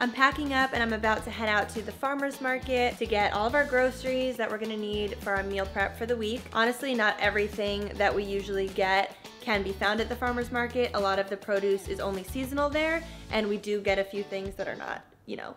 I'm packing up and I'm about to head out to the farmer's market to get all of our groceries that we're gonna need for our meal prep for the week. Honestly, not everything that we usually get can be found at the farmer's market. A lot of the produce is only seasonal there and we do get a few things that are not, you know,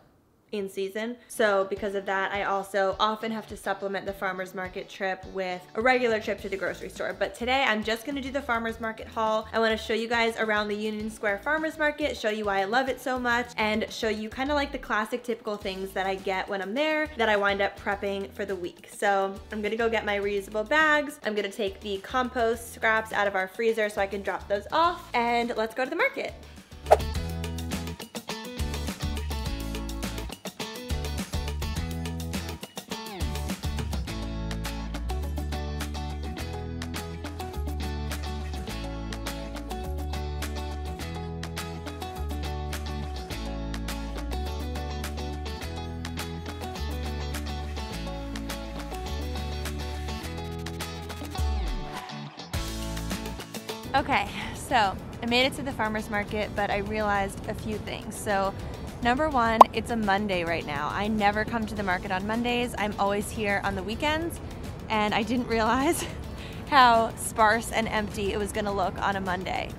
in season. So because of that, I also often have to supplement the farmer's market trip with a regular trip to the grocery store. But today I'm just gonna do the farmer's market haul. I wanna show you guys around the Union Square farmer's market, show you why I love it so much, and show you kind of like the classic typical things that I get when I'm there that I wind up prepping for the week. So I'm gonna go get my reusable bags. I'm gonna take the compost scraps out of our freezer so I can drop those off, and let's go to the market. Okay, so I made it to the farmer's market, but I realized a few things. So number one, it's a Monday right now. I never come to the market on Mondays. I'm always here on the weekends, and I didn't realize how sparse and empty it was gonna look on a Monday.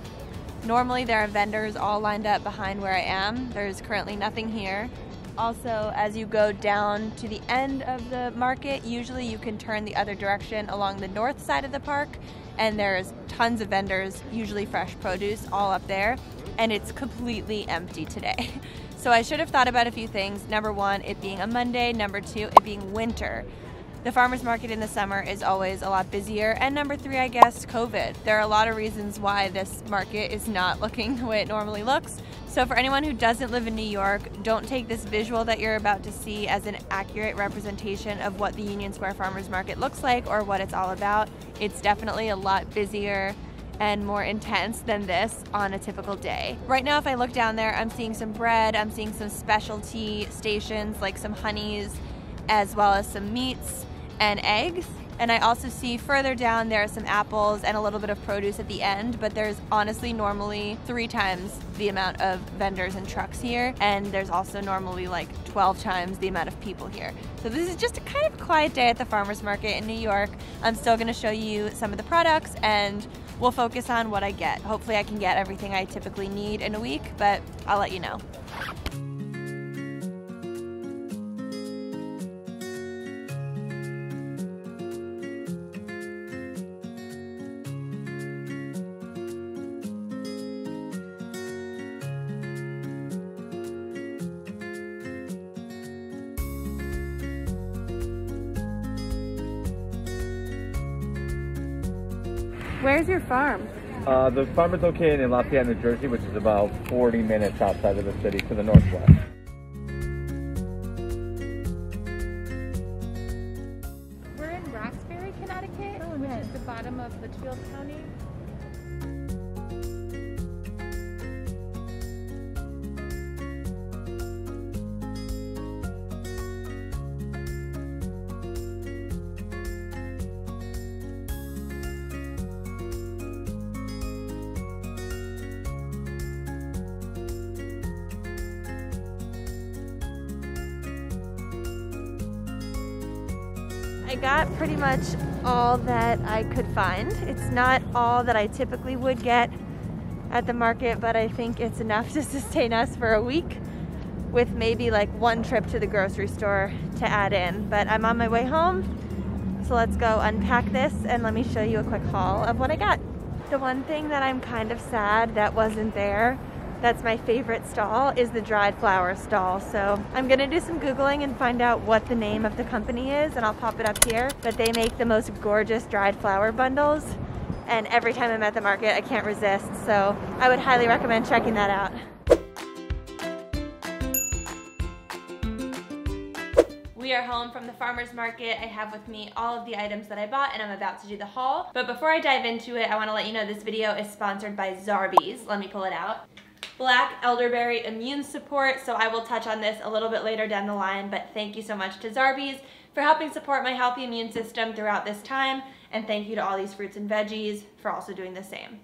Normally there are vendors all lined up behind where I am. There's currently nothing here. Also, as you go down to the end of the market, usually you can turn the other direction along the north side of the park and there's tons of vendors, usually fresh produce, all up there, and it's completely empty today. So I should have thought about a few things. Number one, it being a Monday. Number two, it being winter. The farmer's market in the summer is always a lot busier. And number three, I guess, COVID. There are a lot of reasons why this market is not looking the way it normally looks. So for anyone who doesn't live in New York, don't take this visual that you're about to see as an accurate representation of what the Union Square Farmers Market looks like or what it's all about. It's definitely a lot busier and more intense than this on a typical day. Right now, if I look down there, I'm seeing some bread, I'm seeing some specialty stations like some honeys, as well as some meats and eggs. And I also see further down there are some apples and a little bit of produce at the end, but there's honestly normally three times the amount of vendors and trucks here, and there's also normally like 12 times the amount of people here. So this is just a kind of quiet day at the farmer's market in New York. I'm still gonna show you some of the products and we'll focus on what I get. Hopefully I can get everything I typically need in a week, but I'll let you know. Farm? Uh, the farm is located in Lafayette, New Jersey, which is about 40 minutes outside of the city to the northwest. All that I could find. It's not all that I typically would get at the market, but I think it's enough to sustain us for a week with maybe like one trip to the grocery store to add in. But I'm on my way home, so let's go unpack this and let me show you a quick haul of what I got. The one thing that I'm kind of sad that wasn't there that's my favorite stall is the dried flower stall. So I'm gonna do some Googling and find out what the name of the company is and I'll pop it up here. But they make the most gorgeous dried flower bundles and every time I'm at the market I can't resist. So I would highly recommend checking that out. We are home from the farmer's market. I have with me all of the items that I bought and I'm about to do the haul. But before I dive into it, I wanna let you know this video is sponsored by Zarbee's. Let me pull it out black elderberry immune support. So I will touch on this a little bit later down the line, but thank you so much to Zarbee's for helping support my healthy immune system throughout this time. And thank you to all these fruits and veggies for also doing the same.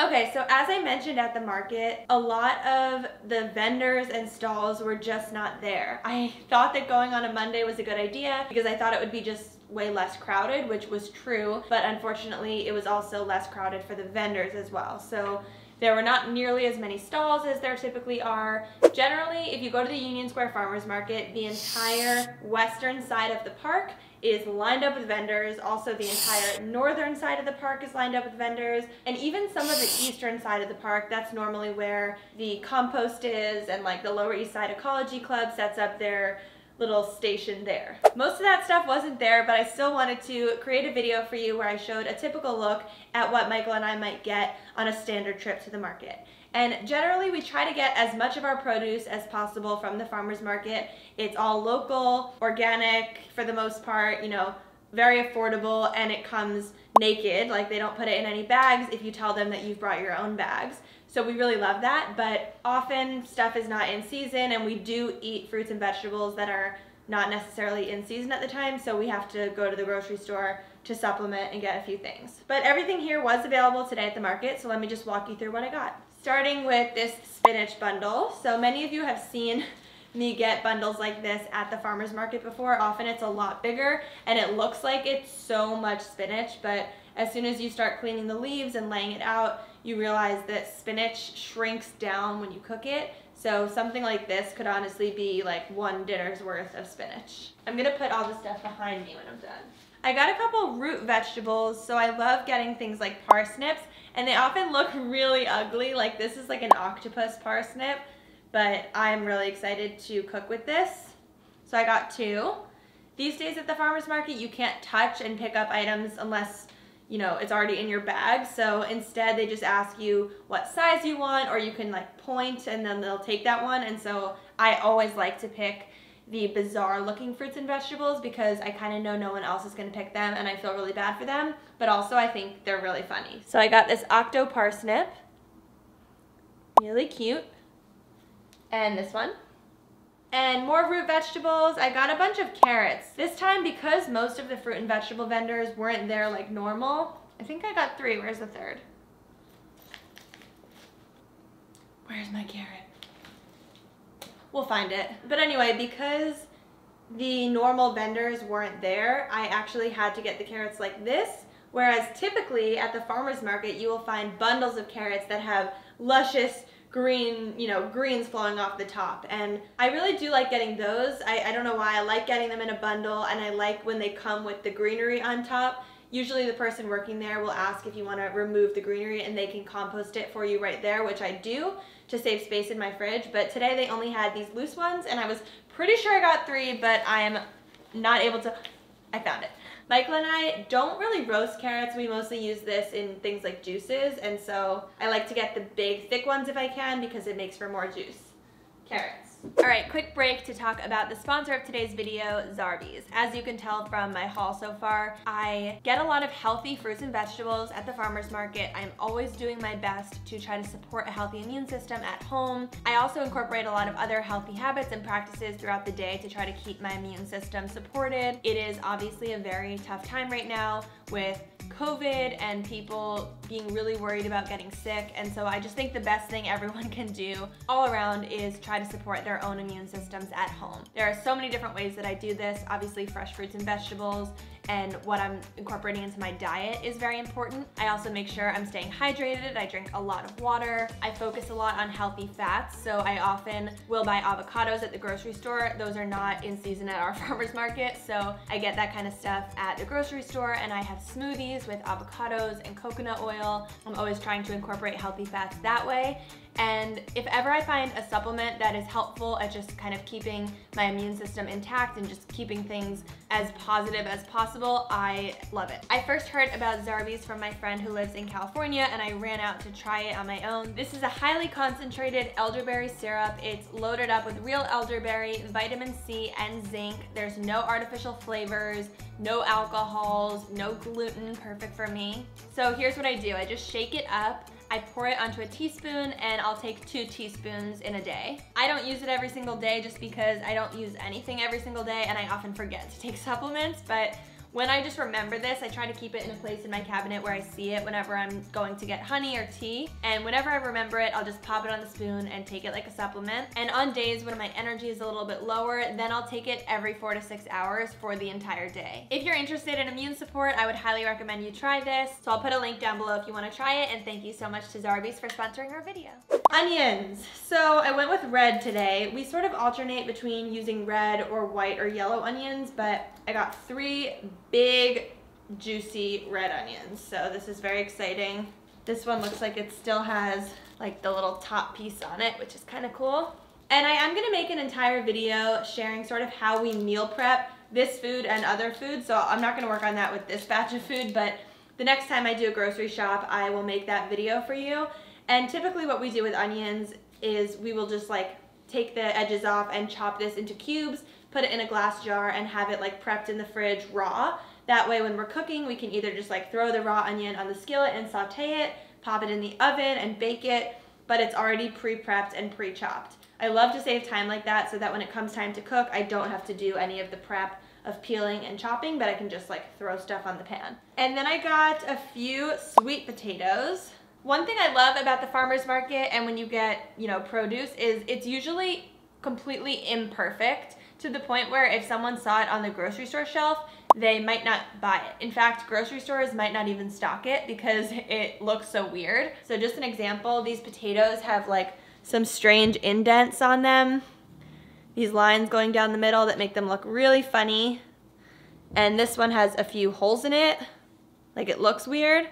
Okay, so as I mentioned at the market, a lot of the vendors and stalls were just not there. I thought that going on a Monday was a good idea because I thought it would be just way less crowded, which was true, but unfortunately it was also less crowded for the vendors as well. So there were not nearly as many stalls as there typically are. Generally, if you go to the Union Square Farmers Market, the entire western side of the park is lined up with vendors. Also, the entire northern side of the park is lined up with vendors. And even some of the eastern side of the park, that's normally where the compost is and like the Lower East Side Ecology Club sets up their little station there. Most of that stuff wasn't there, but I still wanted to create a video for you where I showed a typical look at what Michael and I might get on a standard trip to the market. And generally we try to get as much of our produce as possible from the farmer's market. It's all local, organic for the most part, you know, very affordable and it comes naked, like they don't put it in any bags if you tell them that you've brought your own bags. So we really love that, but often stuff is not in season and we do eat fruits and vegetables that are not necessarily in season at the time, so we have to go to the grocery store to supplement and get a few things. But everything here was available today at the market, so let me just walk you through what I got. Starting with this spinach bundle. So many of you have seen me get bundles like this at the farmer's market before. Often it's a lot bigger and it looks like it's so much spinach, but as soon as you start cleaning the leaves and laying it out, you realize that spinach shrinks down when you cook it. So something like this could honestly be like one dinner's worth of spinach. I'm gonna put all the stuff behind me when I'm done. I got a couple root vegetables, so I love getting things like parsnips, and they often look really ugly, like this is like an octopus parsnip, but I'm really excited to cook with this. So I got two. These days at the farmer's market, you can't touch and pick up items unless you know, it's already in your bag. So instead they just ask you what size you want or you can like point and then they'll take that one. And so I always like to pick the bizarre looking fruits and vegetables because I kind of know no one else is going to pick them and I feel really bad for them. But also I think they're really funny. So I got this octo parsnip. Really cute. And this one and more root vegetables. I got a bunch of carrots. This time, because most of the fruit and vegetable vendors weren't there like normal, I think I got three. Where's the third? Where's my carrot? We'll find it. But anyway, because the normal vendors weren't there, I actually had to get the carrots like this. Whereas typically at the farmer's market, you will find bundles of carrots that have luscious green, you know, greens flowing off the top. And I really do like getting those. I, I don't know why. I like getting them in a bundle and I like when they come with the greenery on top. Usually the person working there will ask if you want to remove the greenery and they can compost it for you right there, which I do to save space in my fridge. But today they only had these loose ones and I was pretty sure I got three, but I am not able to, I found it. Michael and I don't really roast carrots. We mostly use this in things like juices, and so I like to get the big, thick ones if I can because it makes for more juice. Carrots. All right, quick break to talk about the sponsor of today's video, Zarbee's. As you can tell from my haul so far, I get a lot of healthy fruits and vegetables at the farmer's market. I'm always doing my best to try to support a healthy immune system at home. I also incorporate a lot of other healthy habits and practices throughout the day to try to keep my immune system supported. It is obviously a very tough time right now with COVID and people being really worried about getting sick. And so I just think the best thing everyone can do all around is try to support their own immune systems at home. There are so many different ways that I do this. Obviously fresh fruits and vegetables, and what I'm incorporating into my diet is very important. I also make sure I'm staying hydrated. I drink a lot of water. I focus a lot on healthy fats, so I often will buy avocados at the grocery store. Those are not in season at our farmer's market, so I get that kind of stuff at the grocery store and I have smoothies with avocados and coconut oil. I'm always trying to incorporate healthy fats that way. And if ever I find a supplement that is helpful at just kind of keeping my immune system intact and just keeping things as positive as possible, I love it. I first heard about Zarbee's from my friend who lives in California and I ran out to try it on my own. This is a highly concentrated elderberry syrup. It's loaded up with real elderberry, vitamin C, and zinc. There's no artificial flavors, no alcohols, no gluten, perfect for me. So here's what I do. I just shake it up I pour it onto a teaspoon and I'll take two teaspoons in a day. I don't use it every single day just because I don't use anything every single day and I often forget to take supplements, but when I just remember this, I try to keep it in a place in my cabinet where I see it whenever I'm going to get honey or tea. And whenever I remember it, I'll just pop it on the spoon and take it like a supplement. And on days when my energy is a little bit lower, then I'll take it every four to six hours for the entire day. If you're interested in immune support, I would highly recommend you try this. So I'll put a link down below if you wanna try it. And thank you so much to Zarbee's for sponsoring our video. Onions. So I went with red today. We sort of alternate between using red or white or yellow onions, but I got three big juicy red onions. So this is very exciting. This one looks like it still has like the little top piece on it, which is kind of cool. And I am gonna make an entire video sharing sort of how we meal prep this food and other food. So I'm not gonna work on that with this batch of food, but the next time I do a grocery shop, I will make that video for you. And typically what we do with onions is we will just like take the edges off and chop this into cubes, put it in a glass jar and have it like prepped in the fridge raw. That way when we're cooking, we can either just like throw the raw onion on the skillet and saute it, pop it in the oven and bake it, but it's already pre-prepped and pre-chopped. I love to save time like that so that when it comes time to cook, I don't have to do any of the prep of peeling and chopping, but I can just like throw stuff on the pan. And then I got a few sweet potatoes. One thing I love about the farmer's market and when you get, you know, produce is it's usually completely imperfect to the point where if someone saw it on the grocery store shelf, they might not buy it. In fact, grocery stores might not even stock it because it looks so weird. So just an example, these potatoes have like some strange indents on them. These lines going down the middle that make them look really funny. And this one has a few holes in it, like it looks weird.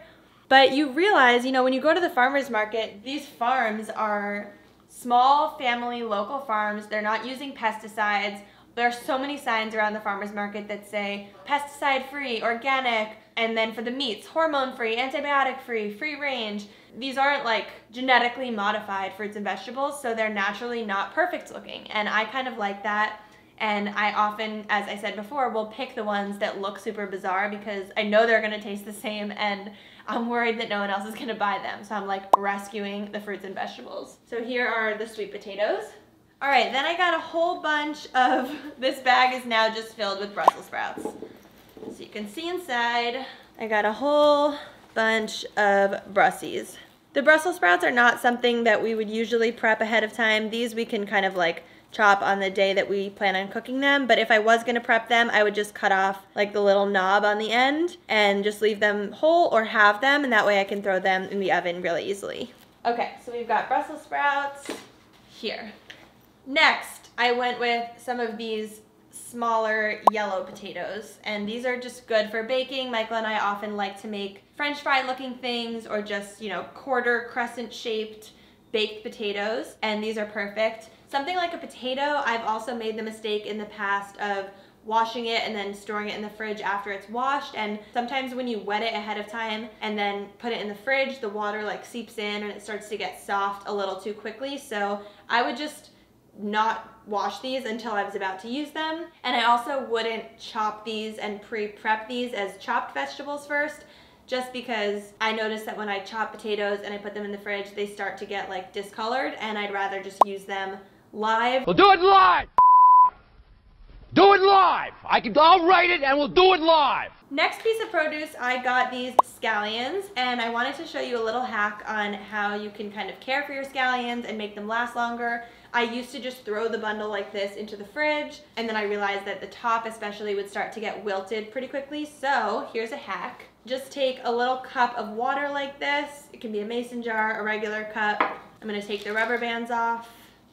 But you realize, you know, when you go to the farmer's market, these farms are small family local farms. They're not using pesticides. There are so many signs around the farmer's market that say pesticide free, organic, and then for the meats, hormone free, antibiotic free, free range. These aren't like genetically modified fruits and vegetables, so they're naturally not perfect looking. And I kind of like that. And I often, as I said before, will pick the ones that look super bizarre because I know they're gonna taste the same and I'm worried that no one else is gonna buy them. So I'm like rescuing the fruits and vegetables. So here are the sweet potatoes. All right, then I got a whole bunch of, this bag is now just filled with Brussels sprouts. So you can see inside, I got a whole bunch of Brussies. The Brussels sprouts are not something that we would usually prep ahead of time. These we can kind of like chop on the day that we plan on cooking them. But if I was gonna prep them, I would just cut off like the little knob on the end and just leave them whole or have them and that way I can throw them in the oven really easily. Okay, so we've got Brussels sprouts here. Next, I went with some of these smaller yellow potatoes and these are just good for baking. Michael and I often like to make french fry looking things or just, you know, quarter crescent shaped baked potatoes and these are perfect. Something like a potato, I've also made the mistake in the past of washing it and then storing it in the fridge after it's washed and sometimes when you wet it ahead of time and then put it in the fridge the water like seeps in and it starts to get soft a little too quickly. So I would just not wash these until I was about to use them. And I also wouldn't chop these and pre-prep these as chopped vegetables first just because I noticed that when I chop potatoes and I put them in the fridge they start to get like discolored and I'd rather just use them live. We'll do it live! Do it live! I can, I'll write it and we'll do it live! Next piece of produce, I got these scallions and I wanted to show you a little hack on how you can kind of care for your scallions and make them last longer. I used to just throw the bundle like this into the fridge and then I realized that the top especially would start to get wilted pretty quickly. So here's a hack. Just take a little cup of water like this. It can be a mason jar, a regular cup. I'm gonna take the rubber bands off.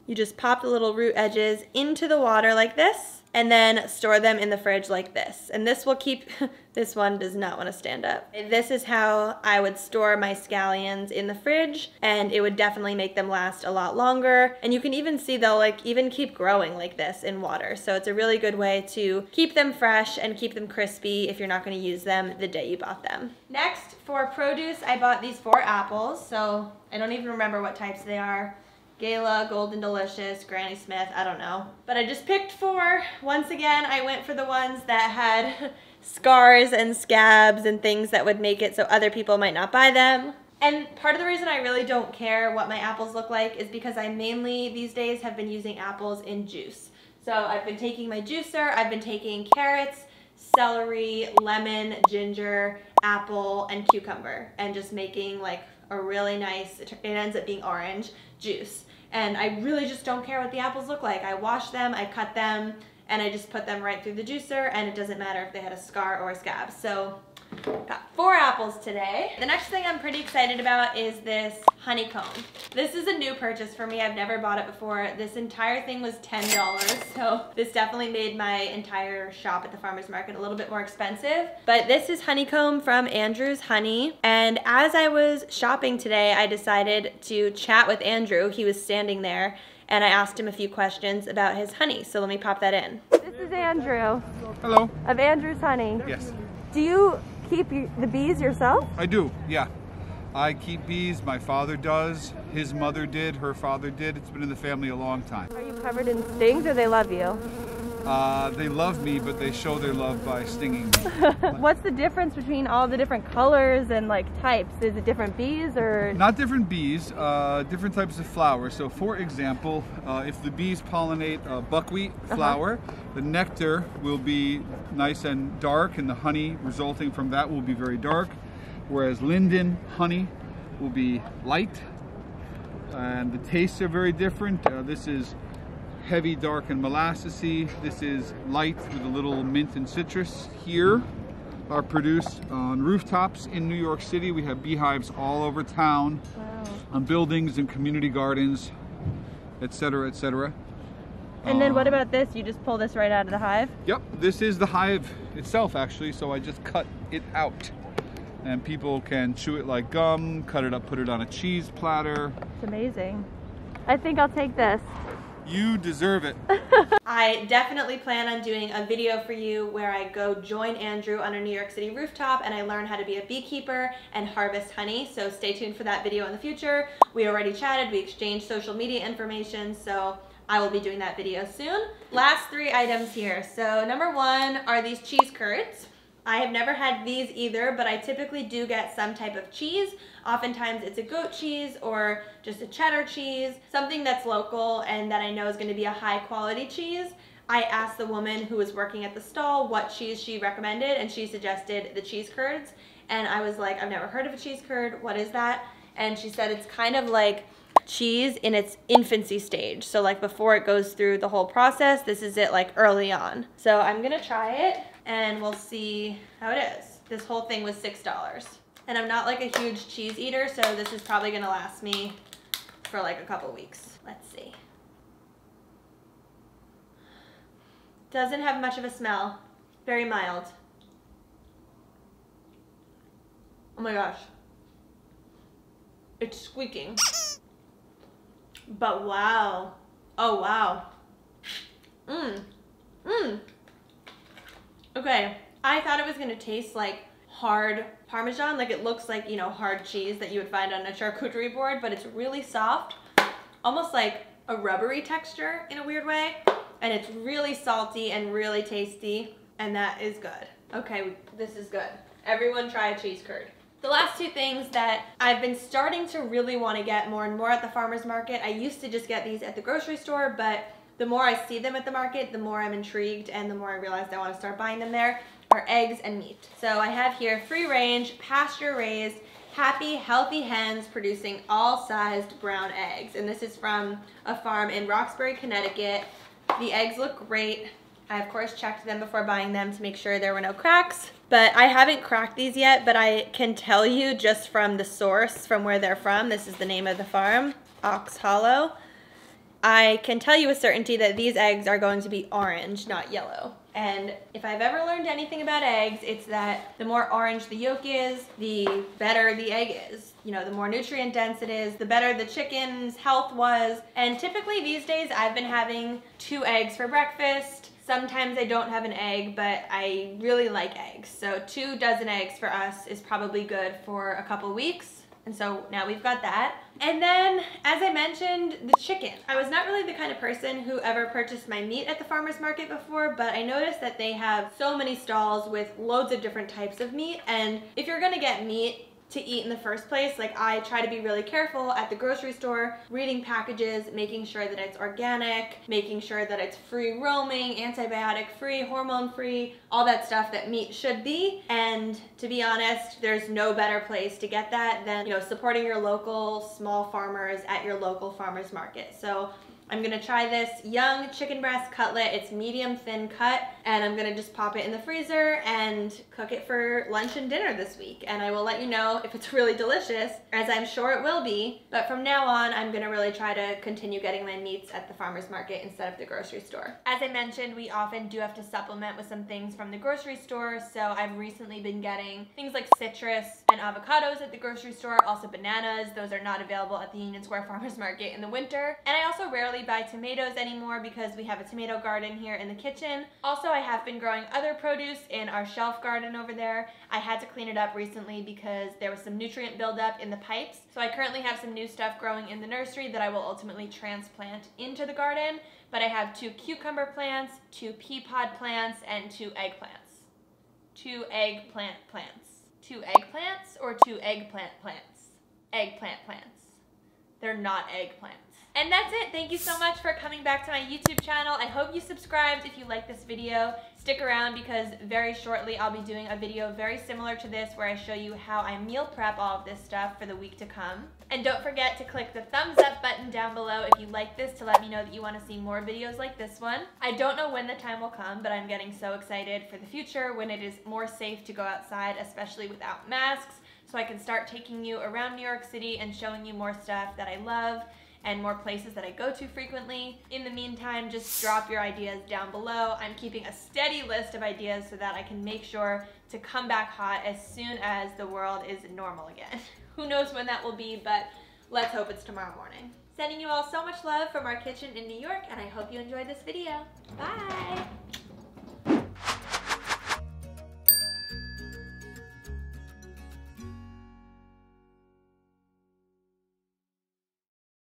You just pop the little root edges into the water like this and then store them in the fridge like this. And this will keep, this one does not want to stand up. This is how I would store my scallions in the fridge and it would definitely make them last a lot longer. And you can even see they'll like even keep growing like this in water. So it's a really good way to keep them fresh and keep them crispy if you're not going to use them the day you bought them. Next, for produce, I bought these four apples. So I don't even remember what types they are. Gala, Golden Delicious, Granny Smith, I don't know. But I just picked four. Once again, I went for the ones that had scars and scabs and things that would make it so other people might not buy them. And part of the reason I really don't care what my apples look like is because I mainly these days have been using apples in juice. So I've been taking my juicer, I've been taking carrots, celery, lemon, ginger, apple, and cucumber, and just making like a really nice, it ends up being orange, juice. And I really just don't care what the apples look like. I wash them, I cut them, and I just put them right through the juicer, and it doesn't matter if they had a scar or a scab. So Got four apples today. The next thing I'm pretty excited about is this honeycomb. This is a new purchase for me. I've never bought it before. This entire thing was $10, so this definitely made my entire shop at the farmer's market a little bit more expensive. But this is honeycomb from Andrew's Honey. And as I was shopping today, I decided to chat with Andrew. He was standing there and I asked him a few questions about his honey. So let me pop that in. This is Andrew. Hello. Of Andrew's Honey. Yes. Do you keep the bees yourself? I do, yeah. I keep bees. My father does. His mother did. Her father did. It's been in the family a long time. Are you covered in stings or they love you? Uh, they love me, but they show their love by stinging me. What's the difference between all the different colors and like types? Is it different bees or? Not different bees, uh, different types of flowers. So for example, uh, if the bees pollinate uh, buckwheat uh-huh. flower, -huh. the nectar will be nice and dark and the honey resulting from that will be very dark. Whereas linden honey will be light and the tastes are very different. Uh, this is heavy, dark, and molassesy. This is light with a little mint and citrus. Here are produced on rooftops in New York City. We have beehives all over town, wow. on buildings and community gardens, etc., etc. And then what uh, about this? You just pull this right out of the hive? Yep, this is the hive itself actually, so I just cut it out. And people can chew it like gum, cut it up, put it on a cheese platter. It's amazing. I think I'll take this. You deserve it. I definitely plan on doing a video for you where I go join Andrew on a New York City rooftop and I learn how to be a beekeeper and harvest honey. So stay tuned for that video in the future. We already chatted, we exchanged social media information, so I will be doing that video soon. Last three items here. So number one are these cheese curds. I have never had these either, but I typically do get some type of cheese. Oftentimes it's a goat cheese or just a cheddar cheese, something that's local and that I know is gonna be a high quality cheese. I asked the woman who was working at the stall what cheese she recommended and she suggested the cheese curds. And I was like, I've never heard of a cheese curd, what is that? And she said it's kind of like cheese in its infancy stage. So like before it goes through the whole process, this is it like early on. So I'm gonna try it and we'll see how it is. This whole thing was $6. And I'm not like a huge cheese eater, so this is probably gonna last me for like a couple weeks. Let's see. Doesn't have much of a smell. Very mild. Oh my gosh. It's squeaking. But wow. Oh wow. Mmm. Mmm. Okay, I thought it was gonna taste like hard Parmesan, like it looks like, you know, hard cheese that you would find on a charcuterie board, but it's really soft, almost like a rubbery texture in a weird way. And it's really salty and really tasty, and that is good. Okay, this is good. Everyone try a cheese curd. The last two things that I've been starting to really want to get more and more at the farmer's market, I used to just get these at the grocery store, but the more I see them at the market, the more I'm intrigued and the more I realize I want to start buying them there are eggs and meat. So I have here free range, pasture raised, happy, healthy hens producing all sized brown eggs. And this is from a farm in Roxbury, Connecticut. The eggs look great. I of course checked them before buying them to make sure there were no cracks. But I haven't cracked these yet, but I can tell you just from the source, from where they're from, this is the name of the farm, Ox Hollow. I can tell you with certainty that these eggs are going to be orange, not yellow. And if I've ever learned anything about eggs, it's that the more orange the yolk is, the better the egg is. You know, the more nutrient dense it is, the better the chicken's health was. And typically these days I've been having two eggs for breakfast. Sometimes I don't have an egg, but I really like eggs. So two dozen eggs for us is probably good for a couple weeks. And so now we've got that. And then, as I mentioned, the chicken. I was not really the kind of person who ever purchased my meat at the farmer's market before, but I noticed that they have so many stalls with loads of different types of meat. And if you're gonna get meat, to eat in the first place. Like I try to be really careful at the grocery store, reading packages, making sure that it's organic, making sure that it's free roaming, antibiotic free, hormone free, all that stuff that meat should be. And to be honest, there's no better place to get that than, you know, supporting your local small farmers at your local farmers market. So I'm gonna try this young chicken breast cutlet. It's medium thin cut and I'm gonna just pop it in the freezer and cook it for lunch and dinner this week. And I will let you know if it's really delicious, as I'm sure it will be. But from now on, I'm gonna really try to continue getting my meats at the farmer's market instead of the grocery store. As I mentioned, we often do have to supplement with some things from the grocery store. So I've recently been getting things like citrus and avocados at the grocery store, also bananas. Those are not available at the Union Square Farmer's Market in the winter. And I also rarely buy tomatoes anymore because we have a tomato garden here in the kitchen. Also, I have been growing other produce in our shelf garden over there. I had to clean it up recently because there was some nutrient buildup in the pipes. So I currently have some new stuff growing in the nursery that I will ultimately transplant into the garden. But I have two cucumber plants, two pea pod plants, and two eggplants. Two eggplant plants. Two eggplants or two eggplant plants? Eggplant plants. They're not eggplants. And that's it. Thank you so much for coming back to my YouTube channel. I hope you subscribed if you like this video. Stick around because very shortly I'll be doing a video very similar to this where I show you how I meal prep all of this stuff for the week to come. And don't forget to click the thumbs up button down below if you like this to let me know that you want to see more videos like this one. I don't know when the time will come, but I'm getting so excited for the future when it is more safe to go outside, especially without masks, so I can start taking you around New York City and showing you more stuff that I love and more places that I go to frequently. In the meantime, just drop your ideas down below. I'm keeping a steady list of ideas so that I can make sure to come back hot as soon as the world is normal again. Who knows when that will be, but let's hope it's tomorrow morning. Sending you all so much love from our kitchen in New York, and I hope you enjoyed this video. Bye!